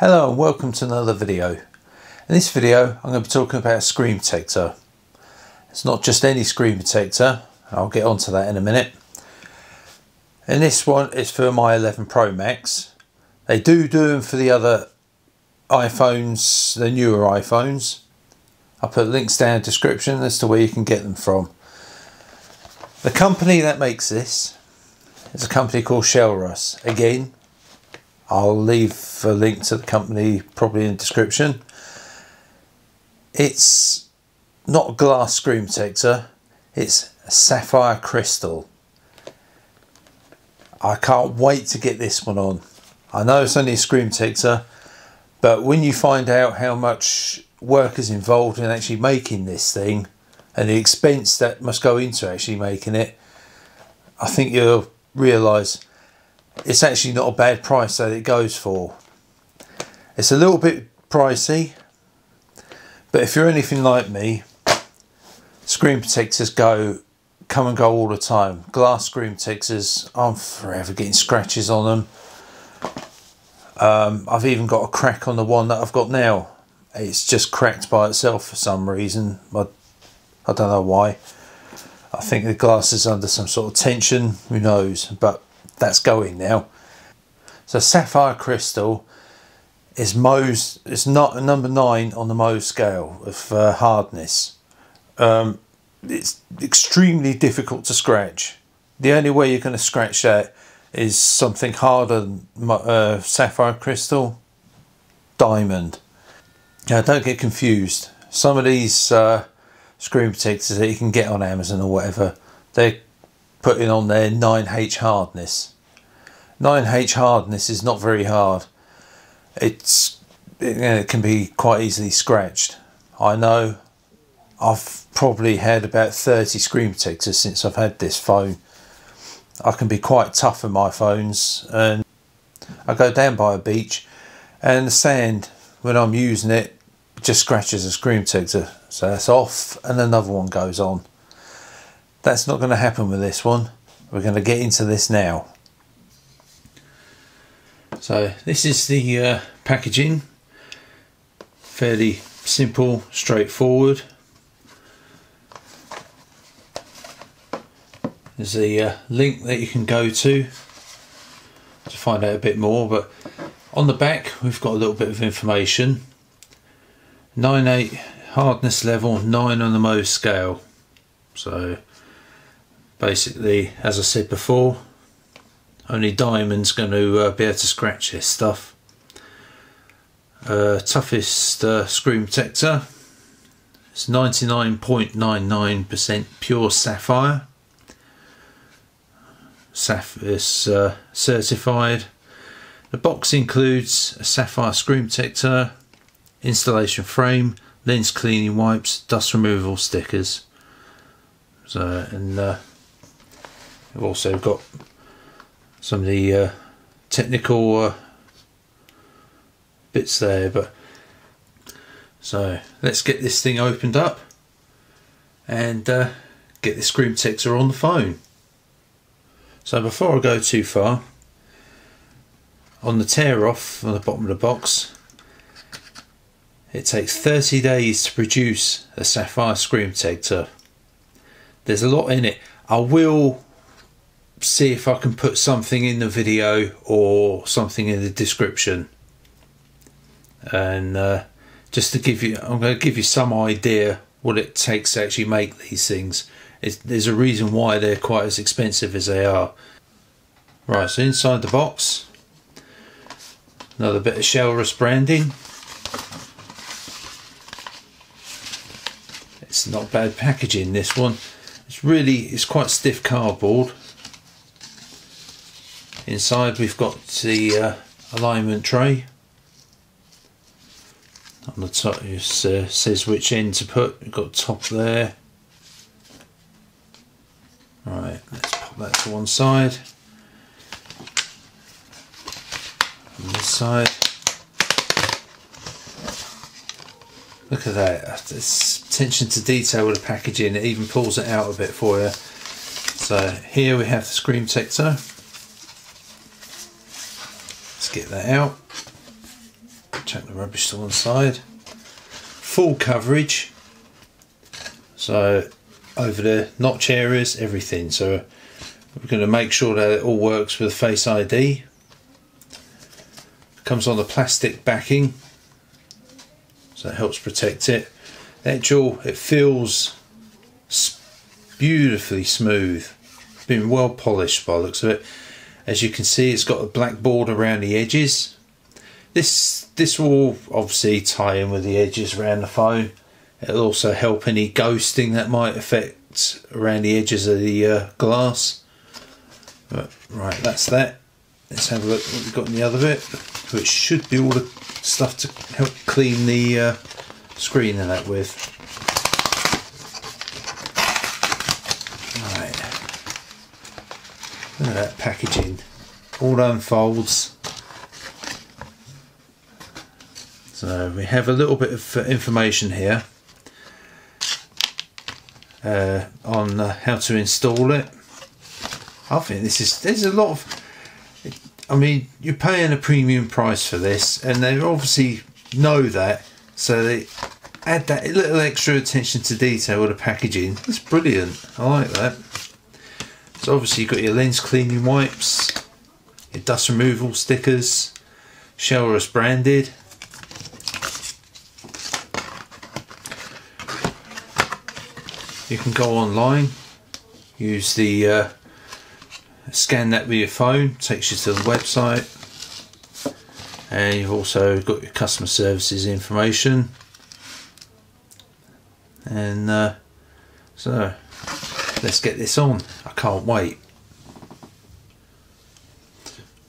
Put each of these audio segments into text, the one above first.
Hello and welcome to another video. In this video I'm going to be talking about a screen protector. It's not just any screen protector, I'll get onto that in a minute. And this one is for my 11 Pro Max. They do do them for the other iPhones, the newer iPhones. I'll put links down in the description as to where you can get them from. The company that makes this is a company called Shellrus. Again, I'll leave a link to the company probably in the description. It's not a glass screen protector, it's a sapphire crystal. I can't wait to get this one on. I know it's only a screen protector, but when you find out how much work is involved in actually making this thing and the expense that must go into actually making it, I think you'll realise it's actually not a bad price that it goes for. It's a little bit pricey, but if you're anything like me, screen protectors go come and go all the time. Glass screen protectors, I'm forever getting scratches on them. Um, I've even got a crack on the one that I've got now. It's just cracked by itself for some reason. I, I don't know why. I think the glass is under some sort of tension, who knows, but that's going now. So sapphire crystal is Mohs, it's not a number nine on the Mohs scale of uh, hardness. Um, it's extremely difficult to scratch. The only way you're going to scratch that is something harder than uh, sapphire crystal, diamond. Now don't get confused. Some of these uh, screen protectors that you can get on Amazon or whatever, they're putting on their 9H hardness. 9H hardness is not very hard. It's it, it can be quite easily scratched. I know I've probably had about 30 screen protectors since I've had this phone. I can be quite tough on my phones and I go down by a beach and the sand when I'm using it just scratches a screen protector so that's off and another one goes on. That's not going to happen with this one. We're going to get into this now. So this is the uh, packaging. Fairly simple, straightforward. There's a uh, link that you can go to to find out a bit more but on the back we've got a little bit of information 9.8 hardness level 9 on the Mohs scale so basically as I said before only diamond's going to uh, be able to scratch this stuff. Uh, toughest uh, screen protector. It's 99.99% pure sapphire. Saph is uh, certified. The box includes a sapphire screen protector installation frame lens cleaning wipes dust removal stickers. So and uh, I've also got some of the uh, technical uh, bits there but so let's get this thing opened up and uh, get the screen protector on the phone. So before I go too far on the tear off on the bottom of the box it takes 30 days to produce a sapphire screen protector. There's a lot in it. I will see if I can put something in the video or something in the description. And uh, just to give you I'm going to give you some idea what it takes to actually make these things. It's, there's a reason why they're quite as expensive as they are. Right so inside the box another bit of Shellrus branding. It's not bad packaging this one. It's really it's quite stiff cardboard Inside we've got the uh, alignment tray. On the top it uh, says which end to put. We've got top there. Right, let's pop that to one side. On this side. Look at that. This attention to detail with the packaging. It even pulls it out a bit for you. So here we have the screen protector get that out. chuck the rubbish to one side. Full coverage. So over the notch areas, everything. So we're going to make sure that it all works with Face ID. Comes on the plastic backing, so it helps protect it. The actual, it feels beautifully smooth, been well polished by the looks of it. As you can see, it's got a black board around the edges. This this will obviously tie in with the edges around the phone. It'll also help any ghosting that might affect around the edges of the uh, glass. But, right, that's that. Let's have a look what we've got in the other bit. Which should be all the stuff to help clean the uh, screen and that with. Look at that packaging. All unfolds. So we have a little bit of information here uh, on uh, how to install it. I think this is there's a lot of. I mean, you're paying a premium price for this, and they obviously know that, so they add that little extra attention to detail with the packaging. That's brilliant. I like that. So obviously you've got your lens cleaning wipes, your dust removal stickers, Shellrus branded. You can go online, use the uh, scan that with your phone, takes you to the website, and you've also got your customer services information. And uh, so let's get this on. I can't wait.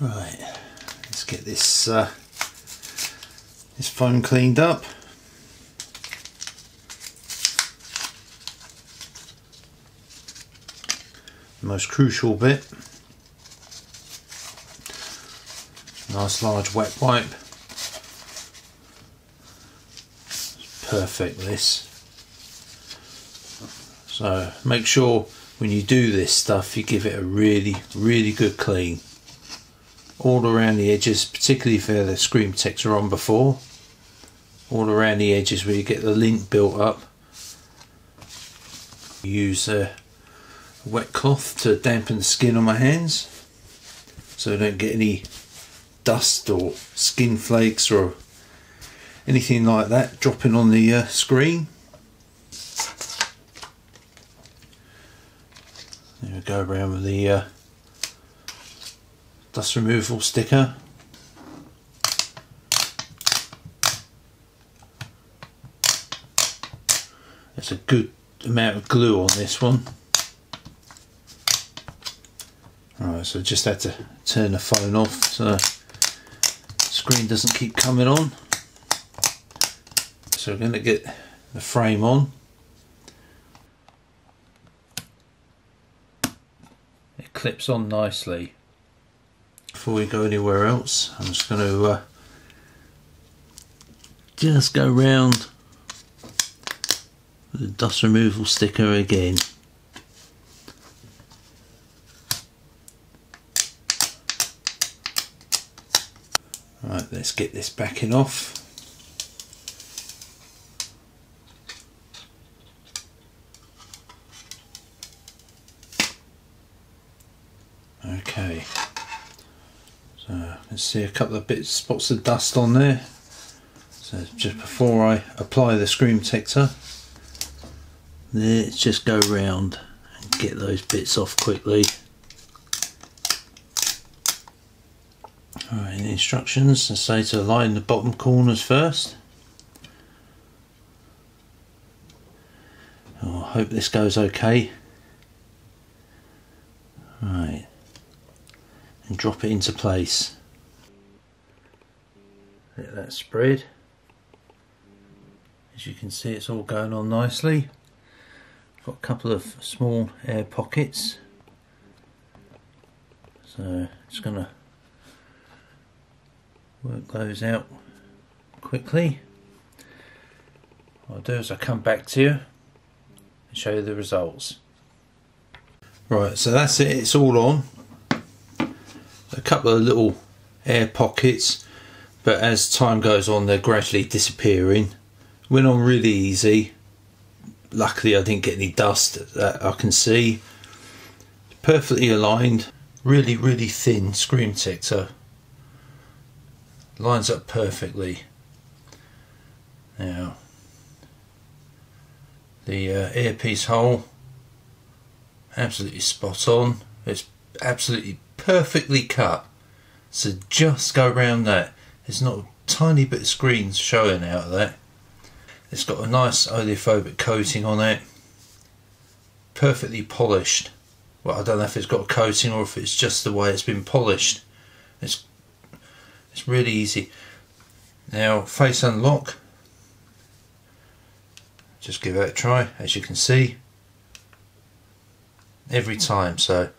Right, let's get this uh, this phone cleaned up. The most crucial bit. Nice large wet wipe. It's perfect this. So make sure when you do this stuff you give it a really really good clean. All around the edges particularly if the screen protector on before. All around the edges where you get the lint built up. Use a wet cloth to dampen the skin on my hands. So I don't get any dust or skin flakes or anything like that dropping on the uh, screen there we go around with the uh, dust removal sticker there's a good amount of glue on this one Right, so just had to turn the phone off so the screen doesn't keep coming on. So we're going to get the frame on. Clips on nicely. Before we go anywhere else, I'm just going to uh, just go round the dust removal sticker again. Right, let's get this backing off. Okay, so I can see a couple of bits, spots of dust on there. So just before I apply the screen protector, let's just go round and get those bits off quickly. Alright, the instructions say to line the bottom corners first. Oh, I hope this goes okay. Right, and drop it into place. Let that spread. As you can see, it's all going on nicely. Got a couple of small air pockets. So, just going to work those out quickly. What I'll do is I'll come back to you and show you the results. Right, so that's it, it's all on. A couple of little air pockets, but as time goes on they're gradually disappearing. Went on really easy. Luckily I didn't get any dust that I can see. Perfectly aligned. Really really thin screen protector lines up perfectly. Now the uh, earpiece hole. Absolutely spot on. It's absolutely perfectly cut. So just go around that there's not a tiny bit of screen showing out of that. It's got a nice oleophobic coating on it. Perfectly polished. Well I don't know if it's got a coating or if it's just the way it's been polished. It's it's really easy. Now face unlock. Just give it a try as you can see. Every time so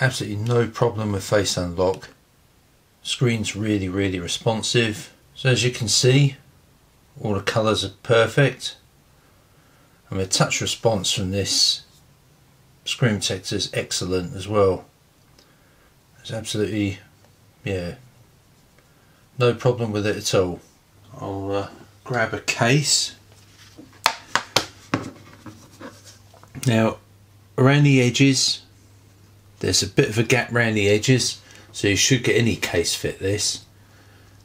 absolutely no problem with face unlock screen's really really responsive. So as you can see all the colours are perfect. I mean touch response from this screen protector is excellent as well. It's absolutely yeah no problem with it at all. I'll uh, grab a case. Now around the edges there's a bit of a gap around the edges so you should get any case fit this.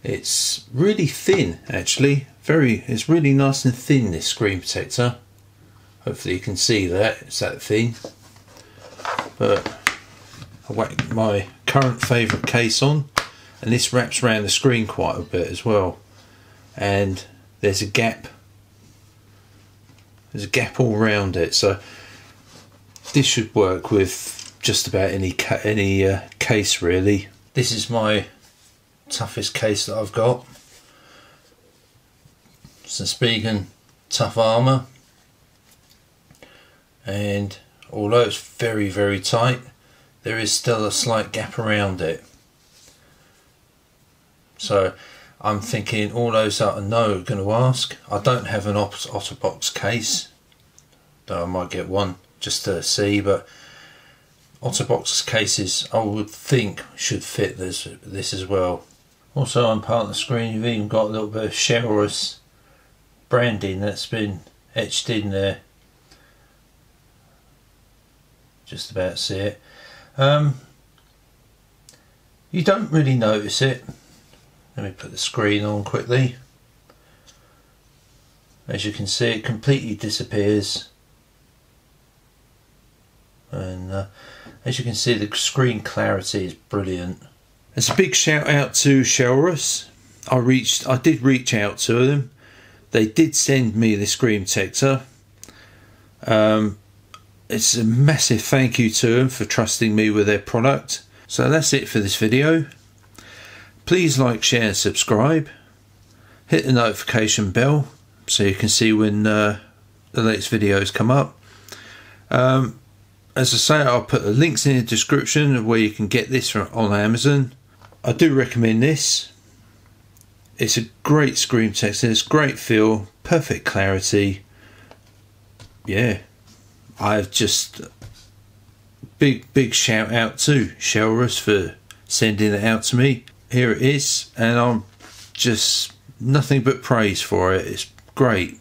It's really thin actually. Very it's really nice and thin this screen protector. Hopefully you can see that it's that thin. But I whack my current favourite case on and this wraps around the screen quite a bit as well. And there's a gap. There's a gap all around it so this should work with just about any any uh, case really. This is my toughest case that I've got. A Spigen Tough Armour and although it's very very tight there is still a slight gap around it. So I'm thinking all those that I know are going to ask. I don't have an Otterbox case though I might get one just to see, but Otterbox cases I would think should fit this this as well. Also on part of the screen you've even got a little bit of Shellrus branding that's been etched in there. Just about see it. Um, you don't really notice it. Let me put the screen on quickly. As you can see it completely disappears and uh, as you can see the screen clarity is brilliant. It's a big shout out to Shellrus. I reached I did reach out to them. They did send me the screen protector. Um, it's a massive thank you to them for trusting me with their product. So that's it for this video. Please like, share and subscribe. Hit the notification bell so you can see when uh, the latest videos come up. Um, as I say, I'll put the links in the description of where you can get this from on Amazon. I do recommend this. It's a great screen protector, it's great feel, perfect clarity. Yeah, I've just big big shout out to Shellrus for sending it out to me. Here it is, and I'm just nothing but praise for it. It's great.